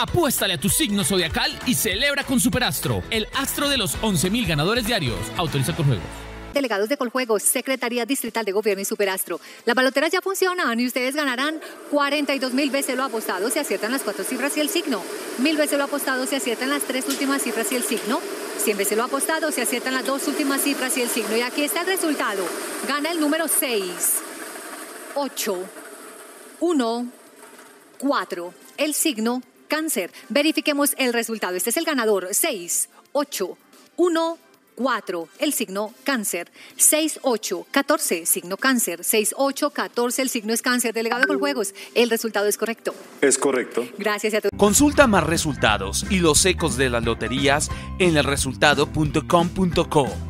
Apuéstale a tu signo zodiacal y celebra con Superastro, el astro de los 11.000 ganadores diarios. Autoriza con juegos. Delegados de Coljuegos, Secretaría Distrital de Gobierno y Superastro. Las baloteras ya funcionan y ustedes ganarán 42 mil veces lo apostado si aciertan las cuatro cifras y el signo. Mil veces lo apostado si aciertan las tres últimas cifras y el signo. 100 veces lo apostado si aciertan las dos últimas cifras y el signo. Y aquí está el resultado. Gana el número 6, 8, 1, 4. El signo cáncer. Verifiquemos el resultado. Este es el ganador. 6, 8, 1, 4, el signo cáncer. 6, 8, 14, signo cáncer. 6, 8, 14, el signo es cáncer. Delegado de juegos, el resultado es correcto. Es correcto. Gracias a todos. Consulta más resultados y los ecos de las loterías en elresultado.com.co.